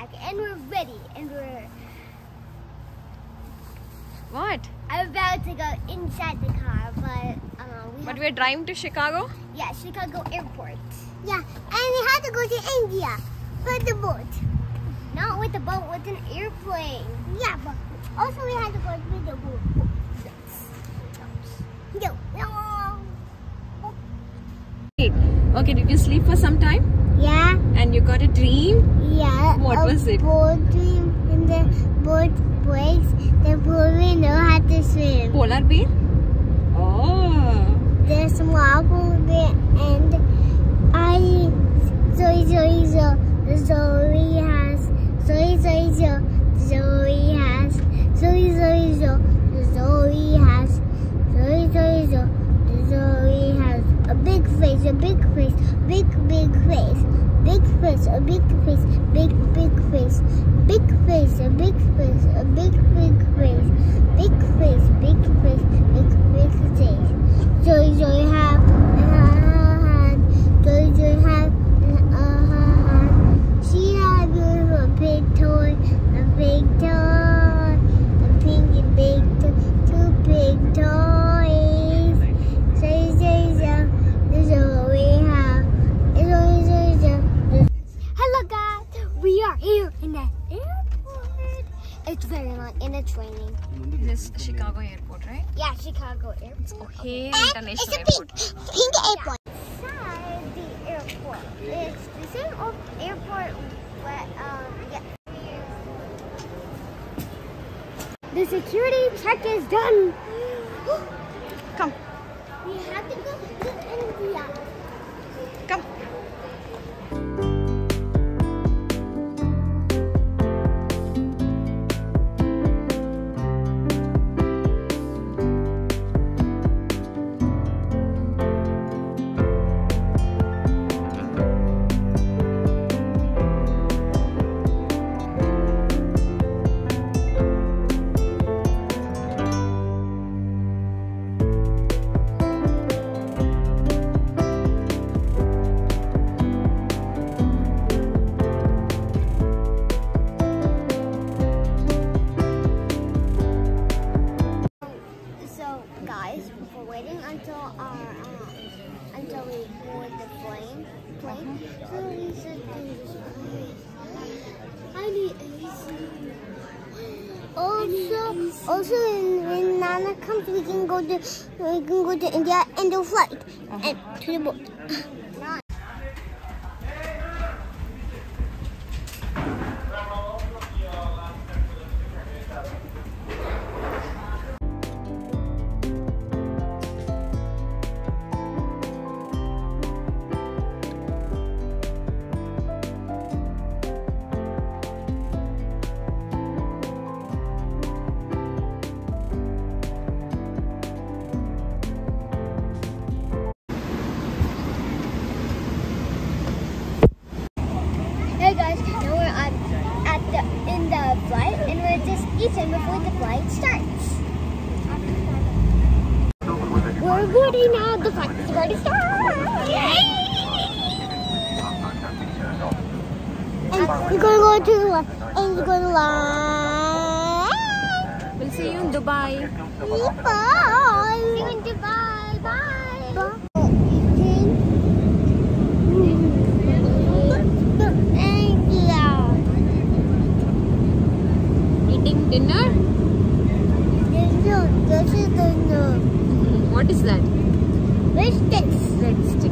back and we're ready and we're What? I'm about to go inside the car, but um, we but we're driving to Chicago? yeah, Chicago Airport. Yeah, and we have to go to India for the boat. Not with the boat, with an airplane. Yeah, but also we have to go with the boat. No, no. Okay, did you sleep for some time? Yeah, And you got a dream? yeah. What a was it? Boat dream and the boat breaks. The boat will know how to swim. Polar bear? Oh. There's some waffle there face, a big face, big big face, big face, a big face, a big big face, big face, big face, big big face. Joy Joy have it's raining. This is Chicago airport, right? Yeah, Chicago airport. O'Hare And International it's a Airport. pink, pink airport. Inside the airport, it's the same old airport, but um, yeah. The security check is done. we board the plane. Plane. So we this. I need. Also, also when, when Nana comes, we can go to we can go to India and do flight and to the boat. The flight is going to start. Yay! And we're going to go to the left and we're going to land. We'll see you in Dubai. Bye. See you in Dubai. Bye. Bye. Thank you. Eating dinner? This is the no. Hmm, what is that? Biscuits.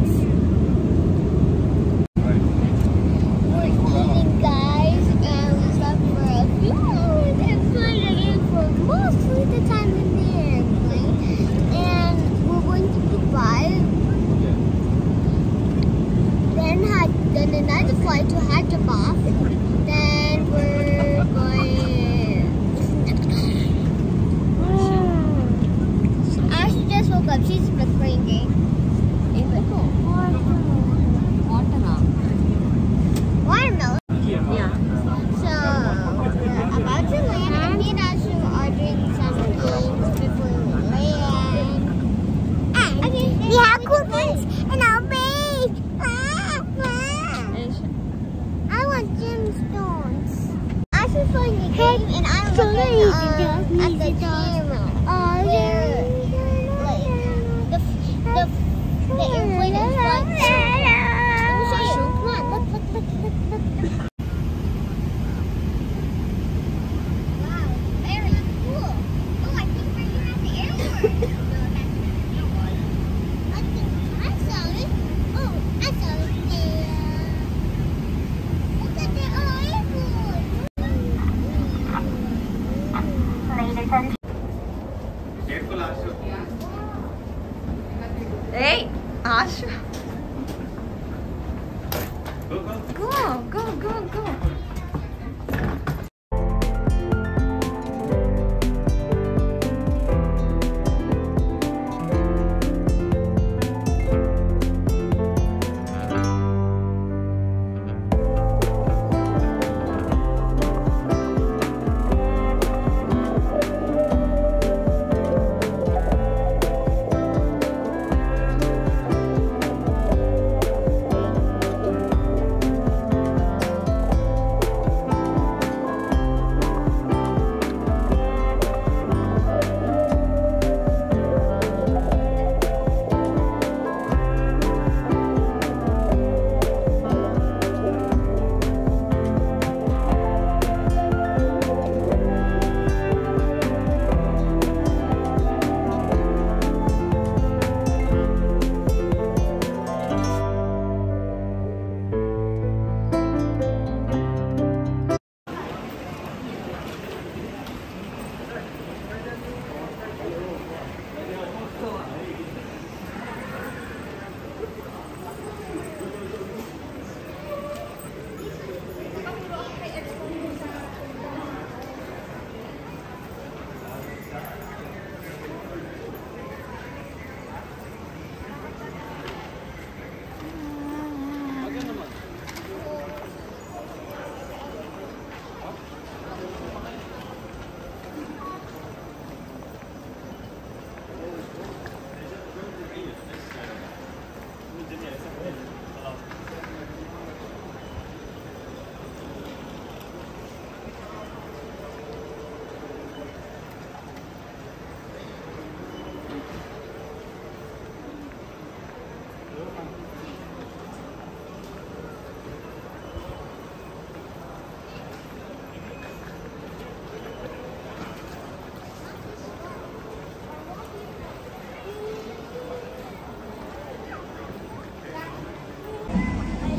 want gemstones. I should find the cave and I'm looking um, at the. Acho. Go, go, go, go.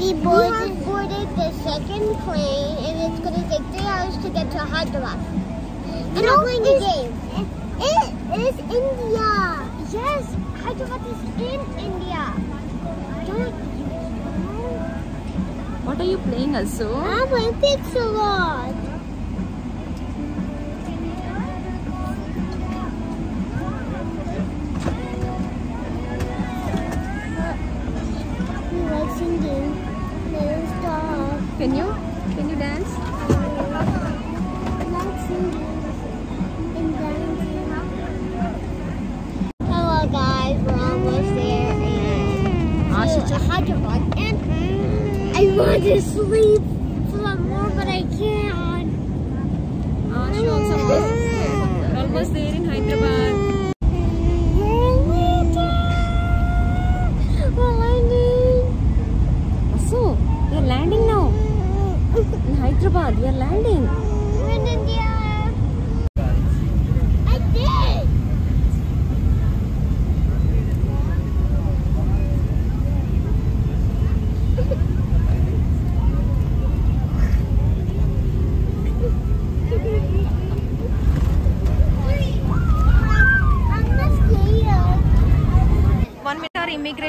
We boarded, boarded the second plane, and it's going to take three hours to get to Hyderabad. And I'm playing the game. It is India. Yes, Hyderabad is in India. Don't you know? What are you playing also? I'm playing Pixel Asha, to Hyderabad and I want to sleep some more but I can't. Ah, she also goes. We're almost there in Hyderabad. We're landing. So, we are landing now. In Hyderabad, we are landing. We're in India. I did. I'm not scared. One minute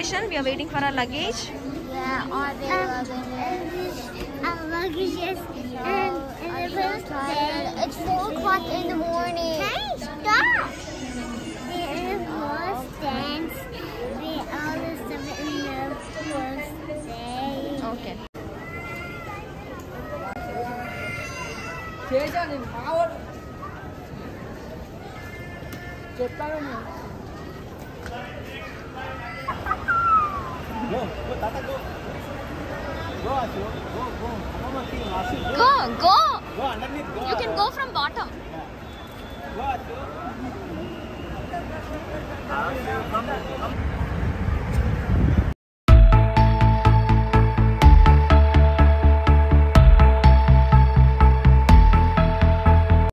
our immigration. We are waiting for our luggage. Yeah, all the um, luggage. And luggages. And, and the first it's 4 o'clock in the morning. Hey, stop! The Air Force dance. The all the stuff in the first day. Okay. Go, go, Tata, go. Go, Ashu. Go, go. Come on, see, Ashu, go. Go, go. Go underneath, go. You can go from bottom. Go, Ashu. Ashu, come, come.